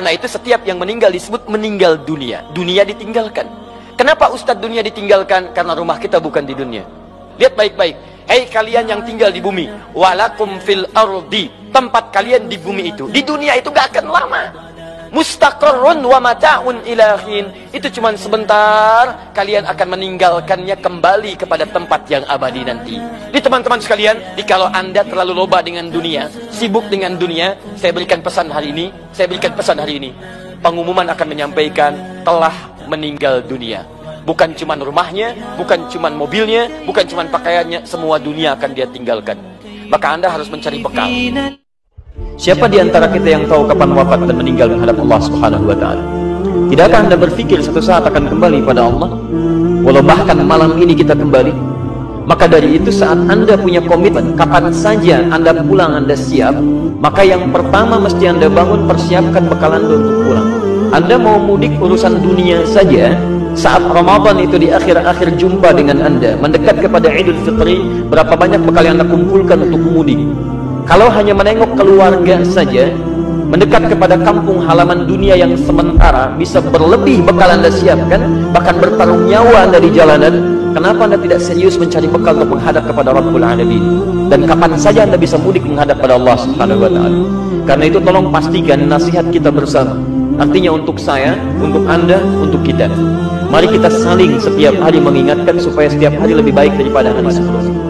Karena itu setiap yang meninggal disebut meninggal dunia. Dunia ditinggalkan. Kenapa Ustadz dunia ditinggalkan? Karena rumah kita bukan di dunia. Lihat baik-baik. Hei kalian yang tinggal di bumi. Walakum fil ardi. Tempat kalian di bumi itu. Di dunia itu gak akan lama. Mustaqarrun wa mata'un ilahin. Itu cuma sebentar. Kalian akan meninggalkannya kembali kepada tempat yang abadi nanti. Di teman-teman sekalian. Jikalau anda terlalu loba dengan dunia. Sibuk dengan dunia. Saya berikan pesan hari ini. Saya berikan pesan hari ini. Pengumuman akan menyampaikan telah meninggal dunia. Bukan cuma rumahnya, bukan cuma mobilnya, bukan cuma pakaiannya, semua dunia akan dia tinggalkan. Maka Anda harus mencari bekal. Siapa di antara kita yang tahu kapan wafat dan meninggal menghadap Allah Subhanahu wa taala? Tidakkah Anda berpikir satu saat akan kembali pada Allah? Walau bahkan malam ini kita kembali. Maka dari itu saat Anda punya komitmen kapan saja Anda pulang Anda siap, maka yang pertama mesti Anda bangun persiapkan bekal Anda untuk pulang. Anda mau mudik urusan dunia saja, saat Ramadan itu di akhir-akhir jumpa dengan anda mendekat kepada Idul Fitri berapa banyak bekal yang anda kumpulkan untuk mudik kalau hanya menengok keluarga saja mendekat kepada kampung halaman dunia yang sementara bisa berlebih bekal anda siapkan bahkan bertaruh nyawa anda di jalanan kenapa anda tidak serius mencari bekal untuk menghadap kepada Rabbul Alamin? Dan kapan saja anda bisa mudik menghadap pada Allah Subhanahu wa karena itu tolong pastikan nasihat kita bersama. Artinya untuk saya, untuk anda, untuk kita. Mari kita saling setiap hari mengingatkan supaya setiap hari lebih baik daripada hari sebelumnya.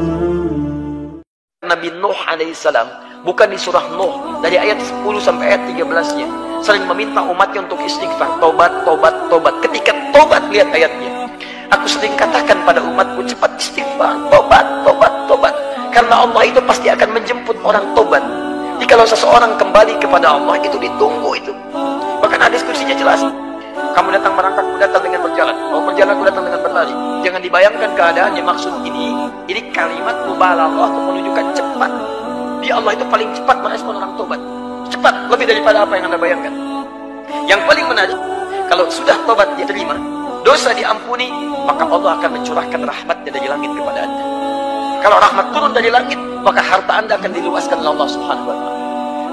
Nuh alaihissalam bukan di surah Nuh dari ayat 10 sampai ayat 13-nya sering meminta umatnya untuk istighfar, tobat, tobat, tobat. Ketika tobat lihat ayatnya. Aku sering katakan pada umatku cepat istighfar, tobat, tobat, tobat. Karena Allah itu pasti akan menjemput orang tobat. Jikalau seseorang kembali kepada Allah itu ditunggu itu. Bahkan hadis kursinya jelas. Kamu datang merangkak, aku datang dengan berjalan, Jangan dibayangkan keadaannya. Maksud ini, ini kalimat mubalaghah untuk menunjukkan cepat. Di Allah itu paling cepat merespon orang tobat. Cepat, lebih daripada apa yang anda bayangkan. Yang paling menarik, kalau sudah tobat diterima, dosa diampuni, maka Allah akan mencurahkan rahmatnya dari langit kepada anda. Kalau rahmat turun dari langit, maka harta anda akan diluaskan oleh Allah Subhanahu wa taala.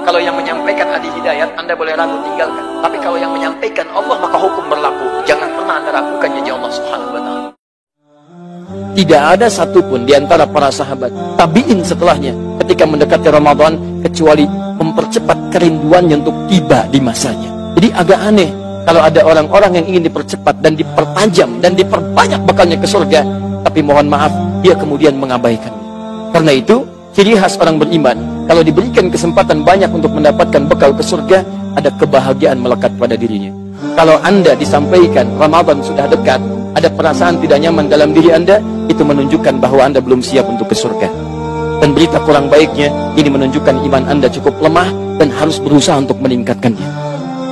Kalau yang menyampaikan adi hidayat, Anda boleh ragu tinggalkan. Tapi kalau yang menyampaikan Allah, maka hukum berlaku. Jangan pernah Anda ragukan janji Allah Subhanahu wa taala. Tidak ada satupun di antara para sahabat tabiin setelahnya ketika mendekati Ramadan kecuali mempercepat kerinduannya untuk tiba di masanya. Jadi agak aneh kalau ada orang-orang yang ingin dipercepat dan diperpanjang dan diperbanyak bekalnya ke surga, tapi mohon maaf dia kemudian mengabaikannya. Karena itu ciri khas orang beriman kalau diberikan kesempatan banyak untuk mendapatkan bekal ke surga, ada kebahagiaan melekat pada dirinya. Kalau anda disampaikan Ramadan sudah dekat, ada perasaan tidak nyaman dalam diri anda, itu menunjukkan bahwa anda belum siap untuk ke surga. Dan berita kurang baiknya, ini menunjukkan iman anda cukup lemah dan harus berusaha untuk meningkatkannya.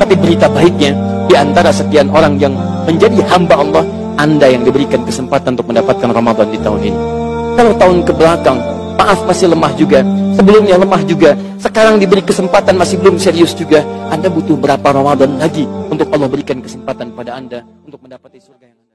Tapi berita baiknya, di antara sekian orang yang menjadi hamba Allah, anda yang diberikan kesempatan untuk mendapatkan Ramadan di tahun ini. Kalau tahun ke belakang, maaf masih lemah juga, sebelumnya lemah juga, sekarang diberi kesempatan masih belum serius juga. Anda butuh berapa Ramadan lagi untuk Allah berikan kesempatan pada Anda untuk mendapati surga yang